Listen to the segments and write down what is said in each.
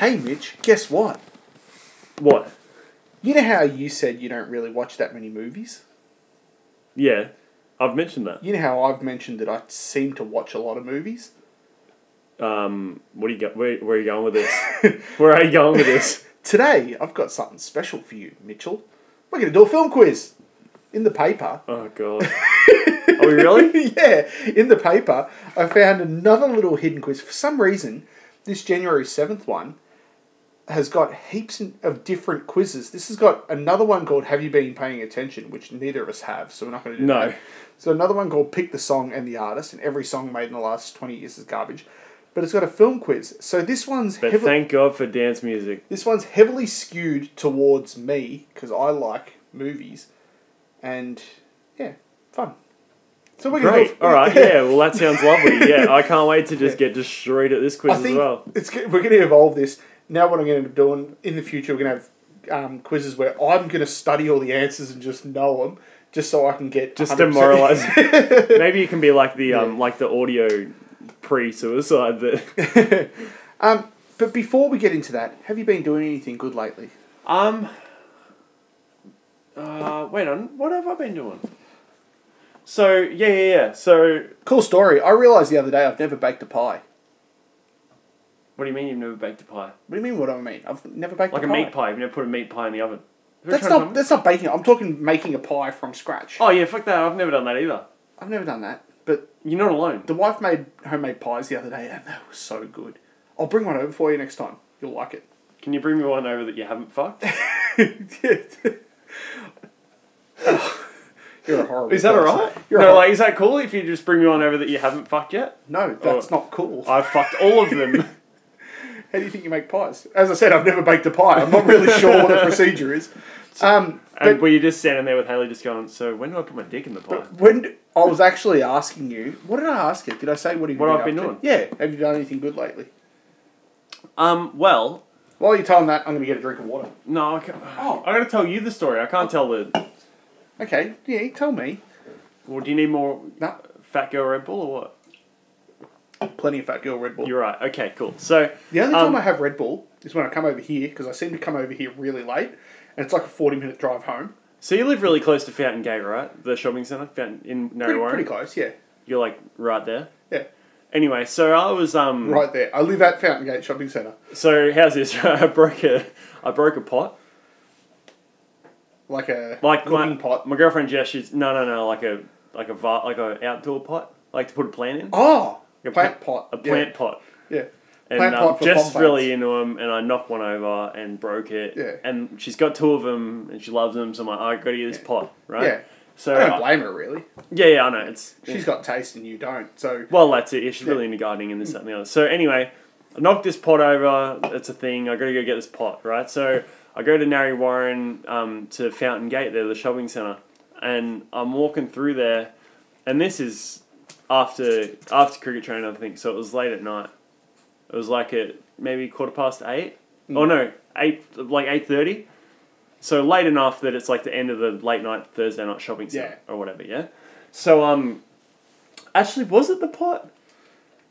Hey, Mitch, guess what? What? You know how you said you don't really watch that many movies? Yeah, I've mentioned that. You know how I've mentioned that I seem to watch a lot of movies? Um, what do you go? Where, where are you going with this? where are you going with this? Today, I've got something special for you, Mitchell. We're going to do a film quiz. In the paper. Oh god. Are we really? yeah, in the paper, I found another little hidden quiz. For some reason, this January 7th one has got heaps of different quizzes. This has got another one called Have You Been Paying Attention, which neither of us have, so we're not going to do No. that. So another one called Pick the Song and the Artist, and every song made in the last 20 years is garbage. But it's got a film quiz. So this one's But heavily, thank God for dance music. this one's heavily skewed towards me because I like movies, and yeah, fun. So we're gonna Great. All right. Yeah. Well, that sounds lovely. Yeah. I can't wait to just get destroyed at this quiz as well. it's we're going to evolve this. Now, what I'm going to end up doing in the future, we're going to have um, quizzes where I'm going to study all the answers and just know them, just so I can get Just 100%. demoralize. Maybe you can be like the um like the audio pre-suicide that. um, but before we get into that, have you been doing anything good lately? Um. Uh, wait on. What have I been doing? So yeah, yeah, yeah. So Cool story. I realised the other day I've never baked a pie. What do you mean you've never baked a pie? What do you mean? What do I mean? I've never baked a pie. Like a a meat pie. You've never put a meat pie in the oven. That's not that's not baking. I'm talking making a pie from scratch. Oh yeah, fuck that. I've never done that either. I've never done that. But You're not alone. the wife made homemade pies the other day, and they were so good. I'll bring one over for you next time. You'll like it. Can you bring me one over that you haven't fucked? You're a horrible. Is that person. alright? You're a No, hor- like, is that cool if you just bring me one over that you haven't fucked yet? no, that's not cool. I've fucked all of them. How do you think you make pies? As I said, I've never baked a pie. I'm not really sure what the procedure is. Um, and but were you just standing there with Haley just going, so when do I put my dick in the pie? when I was actually asking you, what did I ask you? Did I say what have you What been I've been to? Yeah. Have you done anything good lately? Um, well, While you're telling that, I'm going to get a drink of water. no, I, can't, Oh. I gotta tell you the story. I can't tell the. Okay. Yeah. Tell me. Well, do you need more No. Fat Girl Red Bull or what? Plenty of Fat Girl Red Bull. You're right. Okay, cool. So, The only Um, time I have Red Bull is when I come over here because I seem to come over here really late, and it's like a 40 minute drive home. so you live really close to Fountain Gate, right? The shopping centre, Fountain in Narre Pretty, pretty close, yeah. You're like right there. Yeah. Anyway, so I was um. Right there. I live at Fountain Gate Shopping Centre. So how's this? I broke a, I broke a pot. Like a Like cooking my, pot. My girlfriend Jess, she's no, no, no, like a like a like a outdoor pot, like to put a plant in. Oh! A plant pot. A plant pot. Yeah. And um, Jess is really into them, and I knocked one over and broke it. Yeah. And she's got two of them, and she loves them. So I'm like, I got to use this pot, right? Yeah. So I don't blame her, really. yeah, yeah, I know it's. She's got taste and you don't. So, Well, that's it. She's Yeah. really into gardening and this, that, and the other. So anyway, I knocked this pot over. It's a thing. I got to go get this pot, right? So I go to Narre Warren um, to Fountain Gate there, the shopping centre, and I'm walking through there, and this is after after cricket training, I think. So it was late at night. It was like at maybe quarter past eight. Oh no, eight like eight thirty. So late enough that it's like the end of the late night Thursday night shopping centre or whatever. Yeah. So um, actually, was it the pot?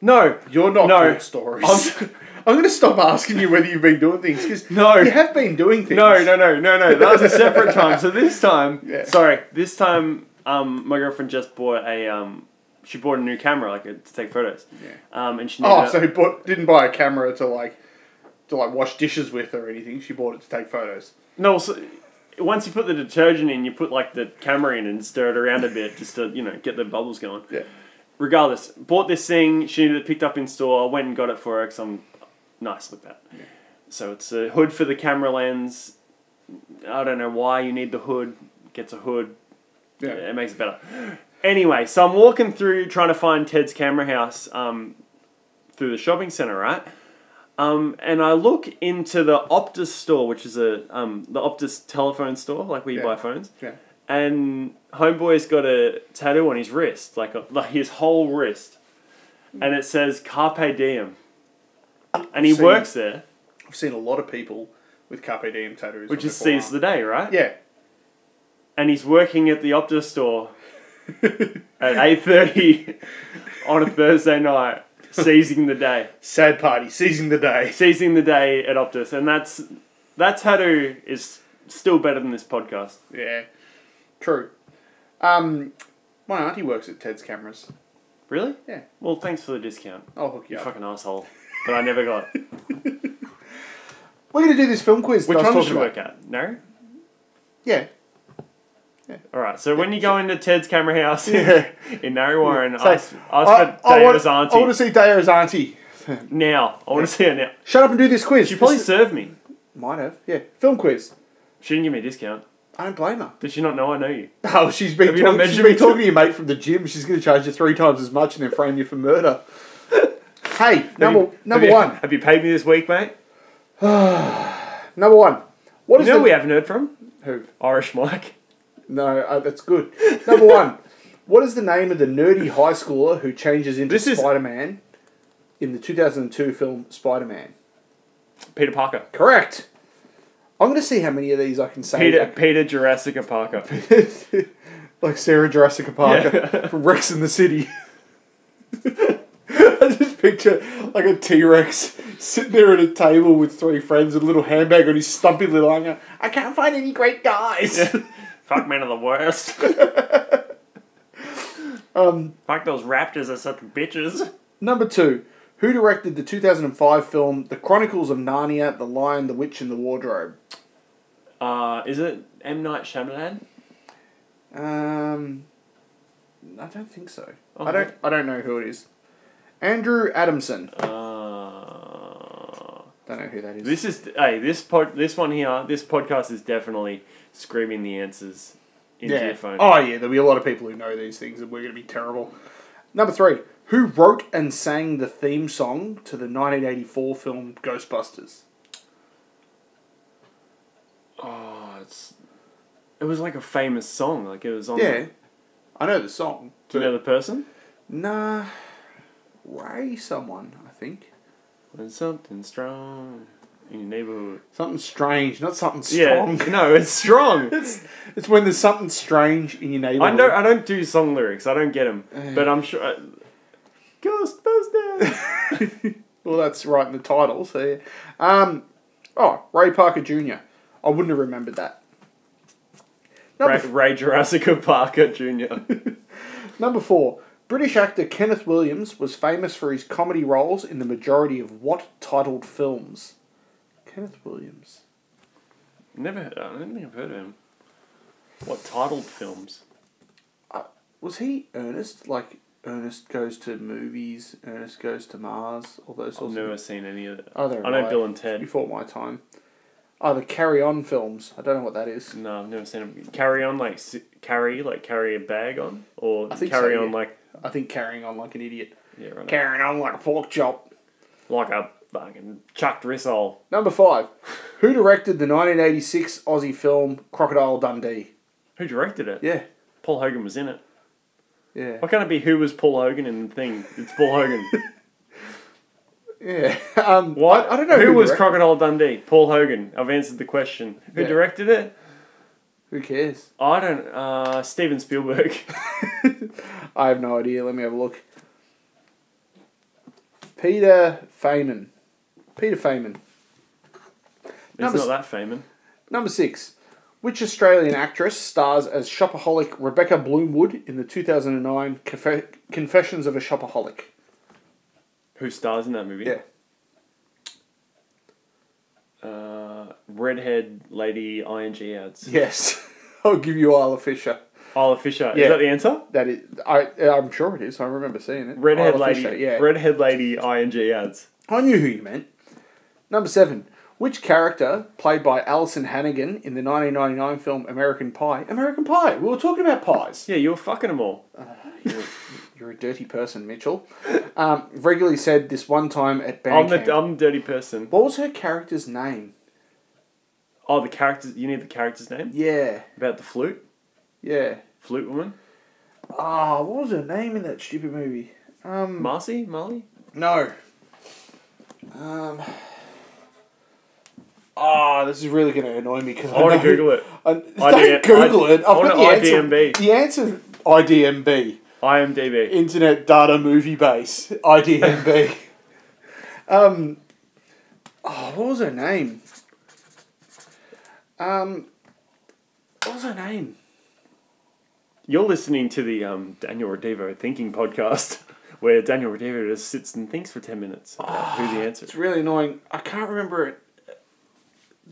No, you're not No. good stories. I'm- I'm, going to stop asking you whether you've been doing things because No. you have been doing things. No, no, no, no, no. That was a separate time. So this time, Yeah. sorry, this time, um, my girlfriend just bought a um, she bought a new camera like to take photos. Yeah. Um, and she needed Oh, a- so he bought, didn't buy a camera to like to like wash dishes with or anything. She bought it to take photos. no. So, once you put the detergent in, you put like the camera in and stir it around a bit just to you know get the bubbles going. Yeah. Regardless, bought this thing. She needed it picked up in store. I went and got it for her because I'm nice like that. Yeah. So it's a hood for the camera lens. I don't know why you need the hood. Gets a hood. Yeah. It makes it better. Anyway, so I'm walking through trying to find Ted's camera house um, through the shopping centre, right? Um, and I look into the Optus store, which is a um, the Optus telephone store, like where you Yeah. buy phones. Yeah. And Homeboy's got a tattoo on his wrist, like, a, like his whole wrist, and it says Carpe Diem. And he Seen- works there, I've seen a lot of people with Carpe Diem tattoos. which is seize the day, right? Yeah. and he's working at the Optus store at eight thirty on a Thursday night. seizing the day, Sad party, seizing the day. seizing the day at Optus, and that's that's how to is still better than this podcast. Yeah, true. Um, my auntie works at Ted's Cameras. Really? Yeah. Well, thanks for the discount. I'll hook you You up. fucking asshole. But I never got. We're gonna do this film quiz. Which that one you talking work at? No. about. Yeah. All right. So when you go into Ted's camera house Yeah. in Narre Warren, So, ask, ask for I, want, auntie. I want to see Dao's auntie. now. I want to see her now. Shut up and do this quiz. She probably This- served me. might have. Yeah, film quiz. She didn't give me a discount. I don't blame her. Did she not know I know you? Oh, she's been, you talking, she's been to- talking to your mate from the gym. She's going to charge you three times as much and then frame you for murder. hey, number you- number have you- one. Have you paid me this week, mate? Number one. What You is know the we haven't heard from? who? Irish Mike. No, uh, that's good. Number one. What is the name of the nerdy high schooler who changes into This is- Spider Man in the 2002 film Spider Man? Peter Parker. Correct. I'm going to see how many of these I can say. Peter Peter Jurassic Parker. like Sarah Jurassic Parker Yeah. from Rex in the City. I just picture like a T Rex sitting there at a table with three friends with a little handbag on his stumpy little arm. going, I can't find any great guys. Fuck men are the worst. um, Fuck those raptors are such bitches. number two. Who directed the 2005 film The Chronicles of Narnia, The Lion, the Witch, and the Wardrobe? Uh, is it M Night Shyamalan? Um, I don't think so. Oh. I don't. I don't know who it is. Andrew Adamson. Uh, Don't know who that is. this is hey this pod this one here this podcast is definitely screaming the answers into yeah. your phone. Oh yeah, there'll be a lot of people who know these things, and we're going to be terrible. Number three. Who wrote and sang the theme song to the 1984 film Ghostbusters? Oh, it's it was like a famous song. Like it was on. Yeah, I know the song. Do you know the person? Nah, Ray someone, I think. When something strong in your neighborhood. Something strange, not something Yeah, strong. no, it's strong. it's, it's when there's something strange in your neighborhood. I know I don't do song lyrics. I don't get them, Uh. but I'm sure. uh, Ghostbusters. Well, that's right in the title. So, yeah. um, oh, Ray Parker Jr. I wouldn't have remembered that. Number, Ray, Ray Jurassic Parker Jr. number four. British actor Kenneth Williams was famous for his comedy roles in the majority of what titled films? Kenneth Williams. Never. Heard, I don't think I've heard of him. What titled films? Uh, was he Ernest? Like Ernest goes to movies, Ernest goes to Mars, all those Sorts I've never of seen any of it. Oh, I know right. Bill and Ted. before my time. Oh, the Carry On films. I don't know what that is. No, I've never seen them. Carry on like carry like carry a bag on, or I think carry so, on yeah. like I think carrying on like an idiot. yeah, right. Carrying on like a pork chop. like a fucking chucked rissole. Number five. Who directed the 1986 Aussie film Crocodile Dundee? Who directed it? Yeah. Paul Hogan was in it. Yeah. Why can't it be who was Paul Hogan in the thing? It's Paul Hogan. Yeah. Um, What? I, I don't know who, was direct- Crocodile Dundee. Paul Hogan. I've answered the question. Who Yeah. directed it? Who cares? I don't. Uh, Steven Spielberg. I have no idea. Let me have a look. Peter Faiman. Peter Faiman. He's Number not that famous. Number six. Which Australian actress stars as shopaholic Rebecca Bloomwood in the 2009 Confe- Confessions of a Shopaholic? Who stars in that movie? Yeah. Uh, redhead lady ing ads. Yes. I'll give you Isla Fisher. Isla Fisher. Yeah. Is that the answer? That is, I, I'm sure it is. I remember seeing it. Redhead Isla lady. Fisher, yeah. Redhead lady ing ads. I knew who you meant. Number seven. Which character, played by Alyson Hannigan in the 1999 film American Pie? American Pie. We were talking about pies. Yeah, you were fucking them all. You're, you're a dirty person, Mitchell. Um, regularly said this one time at band I'm the I'm dirty person. What was her character's name? Oh, the characters. You need the character's name Yeah, about the flute. yeah. Flute woman. Ah, what was her name in that stupid movie? Um, Marcy. Molly. no. Um. Ah, this is really going to annoy me because I want to Google it. I, don't Google it. I've got the answer. IDMB. The answer IDMB. IMDb. Internet Data Movie Base, IDMB. um, oh, what was her name? Um, what was her name? You're listening to the um, Daniel Redivo Thinking podcast, where Daniel Redivo just sits and thinks for 10 minutes about who the answer It's really annoying. I can't remember it.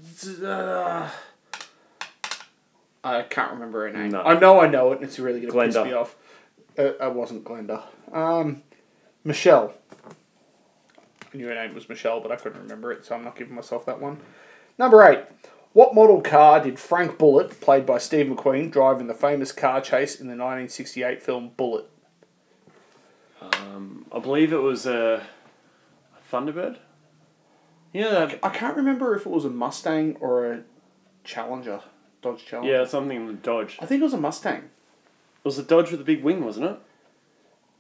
Z- uh, I can't remember her name. No. I know I know it, and it's really going to piss me off. Uh, I wasn't Glenda. Um, Michelle. I knew her name was Michelle, but I couldn't remember it, so I'm not giving myself that one. Number eight. What model car did Frank Bullitt, played by Steve McQueen, drive in the famous car chase in the 1968 film Bullitt? Um, I believe it was a Thunderbird. Yeah, I can't remember if it was a Mustang or a Challenger. Dodge Challenger. yeah, something with Dodge. I think it was a Mustang. It was a Dodge with a big wing, wasn't it?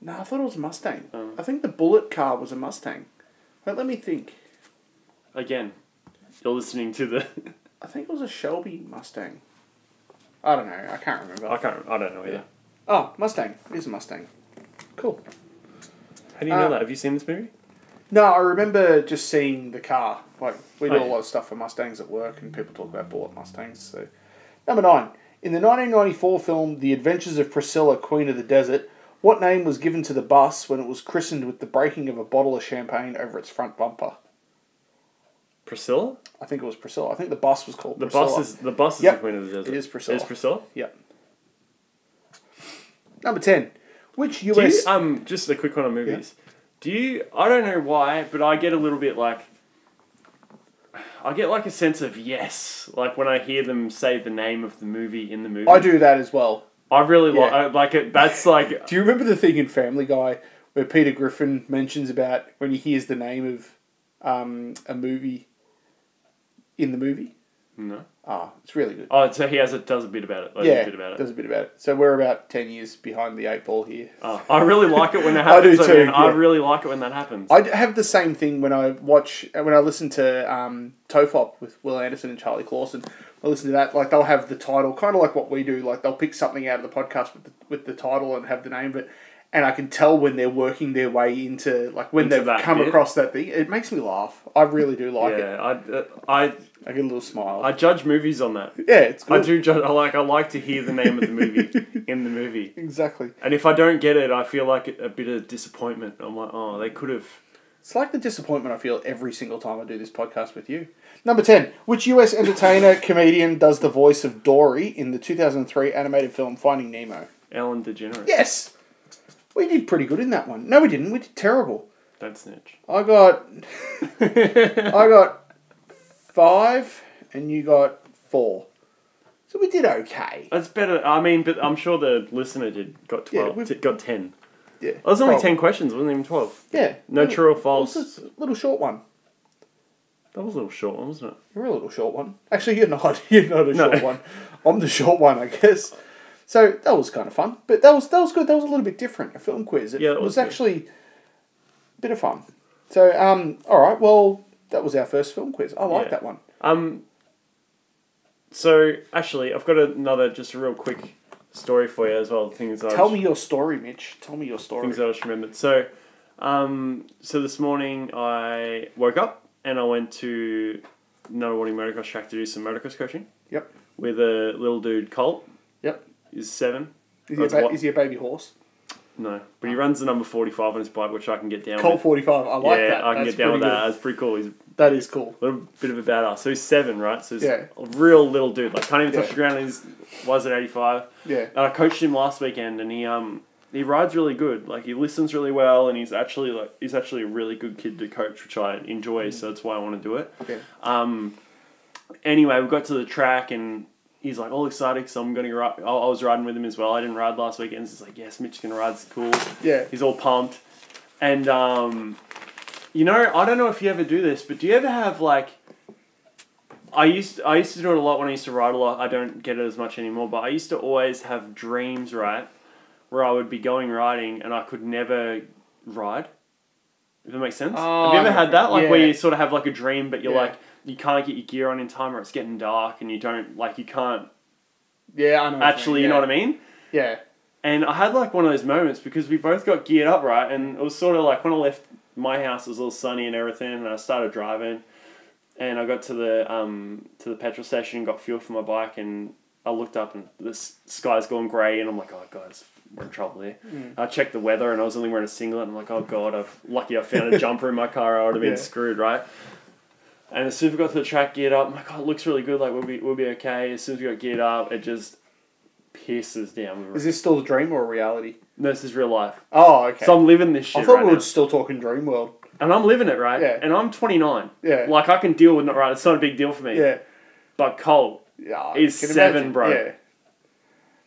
No, I thought it was a Mustang. Oh. I think the Bullitt car was a Mustang. Wait, let me think. Again, you're listening to the. I think it was a Shelby Mustang. I don't know. I can't remember. I can't. I don't know either. Oh, Mustang. It is a Mustang. Cool. How do you know Uh, that? Have you seen this movie? No, I remember just seeing the car. Like we do Oh, a lot of stuff for Mustangs at work, and people talk about Bullitt Mustangs. So, number nine. In the 1994 film The Adventures of Priscilla, Queen of the Desert, what name was given to the bus when it was christened with the breaking of a bottle of champagne over its front bumper? Priscilla. I think it was Priscilla. I think the bus was called The Priscilla. bus is the bus is Yep, the Queen of the Desert. it is Priscilla. It is Priscilla. Yep. Number 10. Which Do you, US. um, just a quick one on movies. Do you? I don't know why, but I get a little bit like. I get like a sense of yes, like when I hear them say the name of the movie in the movie. I do that as well. I really Yeah. like. Like it. That's like. Do you remember the thing in Family Guy where Peter Griffin mentions about when he hears the name of um, a movie in the movie? No. Ah, it's really good. Oh, so he has it. Does a bit about it. Like, yeah, a bit about it. does a bit about it. So we're about 10 years behind the eight ball here. Oh, I really like it when that happens. I do happens. I, too, mean, I really like it when that happens. I have the same thing when I watch, when I listen to um, Tofop with Wil Anderson and Charlie Clausen. I listen to that, like they'll have the title, kind of like what we do. Like they'll pick something out of the podcast with the, with the title and have the name of it. And I can tell when they're working their way into, like when Into they've come bit. across that thing. It makes me laugh. I really do like it. yeah, I, uh, I I get a little smile. I judge movies on that. yeah, it's I do judge. I like. I like to hear the name of the movie in the movie. Exactly. And if I don't get it, I feel like a bit of disappointment. I'm like, oh, they could have. It's like the disappointment I feel every single time I do this podcast with you. Number 10. Which US entertainer comedian does the voice of Dory in the 2003 animated film Finding Nemo? Ellen DeGeneres. Yes! We did pretty good in that one. No, we didn't. We did terrible. Don't snitch. I got. I got five, and you got four. So we did okay. That's better. I mean, but I'm sure the listener did got Yeah, twelve. we've- t- got ten. Yeah. It was only Probably. ten questions. It wasn't even twelve. Yeah. No Little- true or false. a little short one. That was a little short, one, wasn't it? You're a little short one. Actually, you're not. You're not a No. short one. I'm the short one, I guess. So that was kind of fun, but that was that was good. That was a little bit different. A film quiz. It Yeah, was, was actually a bit of fun. So um, all right. Well, that was our first film quiz. I like Yeah. that one. Um. So actually, I've got another just a real quick story for you as well. Things Tell me your story, Mitch. Tell me your story. things I just remembered. So, um, so this morning I woke up and I went to Nunawading Motocross Track to do some motocross coaching. Yep. With a little dude, Colt. Yep. He's seven. Is he, a ba- is he a baby horse? No, but he runs the number forty-five on his bike, which I can get down. Colt with. forty five. I like yeah, that. I can That's get down with that. That's pretty cool. He's That is cool. a little bit of a badass. So he's seven, right? So he's Yeah. a real little dude. Like can't even touch Yeah. the ground. and He's was at eighty-five. Yeah. And I coached him last weekend, and he um he rides really good. Like he listens really well, and he's actually like he's actually a really good kid to coach, which I enjoy. So that's why I want to do it. Okay. Um. Anyway, we got to the track, and he's like all excited because I'm gonna ride. I I was riding with him as well. I didn't ride last weekend. He's like, yes, Mitch can ride. It's cool. Yeah. He's all pumped, and um, you know, I don't know if you ever do this, but do you ever have like? I used I used to do it a lot when I used to ride a lot. I don't get it as much anymore, but I used to always have dreams, right, where I would be going riding and I could never ride. If that makes sense. Oh, have you ever had that? Like where you sort of have like a dream, but you're Yeah. like you can't get your gear on in time, or it's getting dark, and you don't like you can't Yeah, I know. actually. You know what I mean? Yeah. And I had like one of those moments because we both got geared up, right? And it was sort of like when I left my house, it was all sunny and everything, and I started driving, and I got to the um to the petrol station, got fuel for my bike, and I looked up and the sky's gone grey, and I'm like, oh guys, we're in trouble here. I checked the weather, and I was only wearing a singlet. And I'm like, oh god, I've lucky I found a jumper in my car. I would have been Yeah. screwed, right? And as soon as we got to the track, geared up, I'm like, oh, it looks really good. Like we'll be we'll be okay. As soon as we got geared up, it just pierces down. Is this still a dream or a reality? No, this is real life. Oh, okay. So I'm living this shit I thought right we now. were still talking dream world. and I'm living it right. Yeah. And I'm 29. Yeah. Like I can deal with it. Right, it's not a big deal for me. Yeah. But Cole, Yeah. I He's can seven, imagine. bro. Yeah.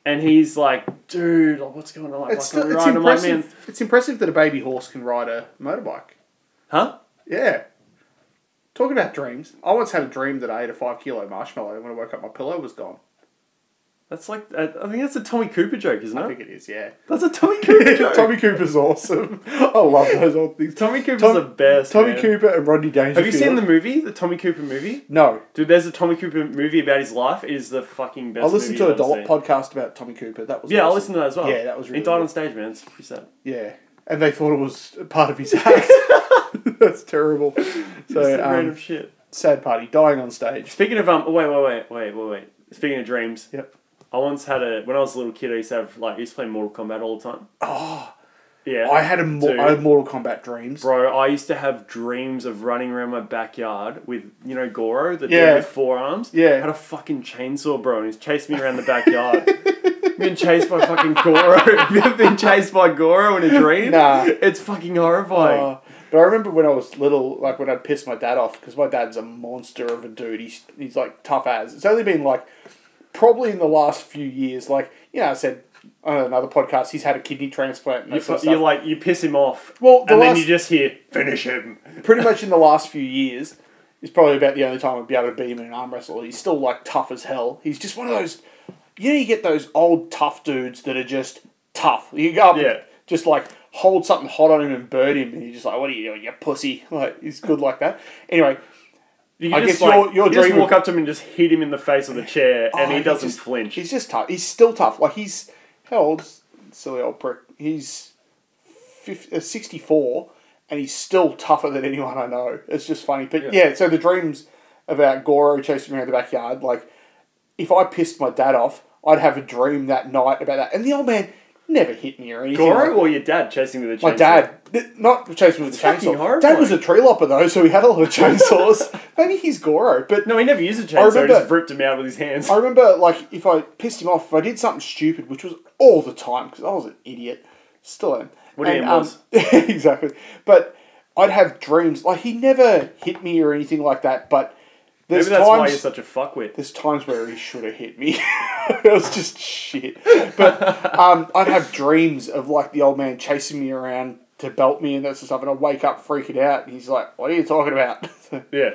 and he's like, dude, like, what's going on? Like, It's, still, it's ride? I'm like, man, It's impressive that a baby horse can ride a motorbike. huh? Yeah. Talking about dreams, I once had a dream that I ate a five kilo marshmallow, and when I woke up, my pillow was gone. That's like, I think that's a Tommy Cooper joke, isn't it? I think it is, yeah. That's a Tommy Cooper joke. Tommy Cooper's awesome. I love those old things. Tommy Cooper's Tom- the best. Tommy man. Cooper and Rodney Dangerfield. Have you seen the movie, the Tommy Cooper movie? No. Dude, there's a Tommy Cooper movie about his life. It is the fucking best. I listened to a dollop podcast about Tommy Cooper. That was Yeah, I listened to that as well. Yeah, that was really He died good. on stage, man. It's pretty sad. Yeah, and they thought it was part of his act. That's terrible. So some um, random shit. sad party, dying on stage. Speaking of um, oh, wait, wait, wait, wait, wait, wait. Speaking of dreams, Yep. I once had a when I was a little kid. I used to have like I used to play Mortal Kombat all the time. Oh, Yeah, I had a mo- Dude. I had Mortal Kombat dreams. Bro, I used to have dreams of running around my backyard with, you know, Goro, the Yeah. dude with four arms. Yeah. Had a fucking chainsaw, bro, and he's chasing me around the backyard. been chased by fucking Goro. Been chased by Goro in a dream? Nah. It's fucking horrifying. Uh, but I remember when I was little, like when I'd piss my dad off, because my dad's a monster of a dude. He's, he's like tough as. It's only been like, probably in the last few years, like, you know, I said on another podcast, he's had a kidney transplant and you, sort of you like, you piss him off. Well, the and then you just hear, finish him. pretty much in the last few years is probably about the only time I'd be able to beat him in an arm wrestle. He's still like tough as hell. He's just one of those. You know, you get those old tough dudes that are just tough. You go up, Yeah. and just like hold something hot on him and burn him, and you're just like, "What are you doing, you pussy?" Like he's good like that. Anyway, You I just, guess like, your- your you just dream walk up to him and just hit him in the face with a chair, and Oh, he doesn't just- flinch. he's just tough. He's still tough. Like he's how old? Silly old prick. He's 50, uh, 64 and he's still tougher than anyone I know. It's just funny. But Yeah. yeah, so the dreams about Goro chasing me around the backyard, like if I pissed my dad off, I'd have a dream that night about that. And the old man never hit me or anything. Goro like- or your dad chasing with a chainsaw? my dad, not chasing me with a chainsaw. horrifying. Dad was a tree lopper though, so he had a lot of chainsaws. Maybe he's Goro, but No, he never used a chainsaw. He remember- just ripped him out with his hands. I remember, like, if I pissed him off, if I did something stupid, which was all the time, because I was an idiot, still am. What And, mean um, was? exactly. But I'd have dreams. Like, he never hit me or anything like that, but there's Maybe that's why times... you're such a fuckwit. there's times where he should have hit me. it was just shit. But um, I'd have dreams of, like, the old man chasing me around to belt me and that sort of stuff, and I'd wake up freaking out, and he's like, what are you talking about? Yeah.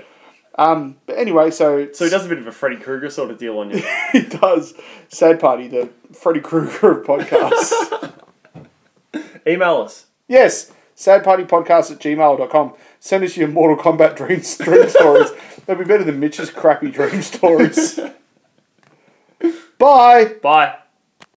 um, but anyway, so... So he does a bit of a Freddy Krueger sort of deal on you. he does. Sad Party, the Freddy Krueger of podcasts. Email us. yes, sadpartypodcast at gmail.com. Send us your Mortal Kombat dreams, dream stories. They'll be better than Mitch's crappy dream stories. Bye. Bye.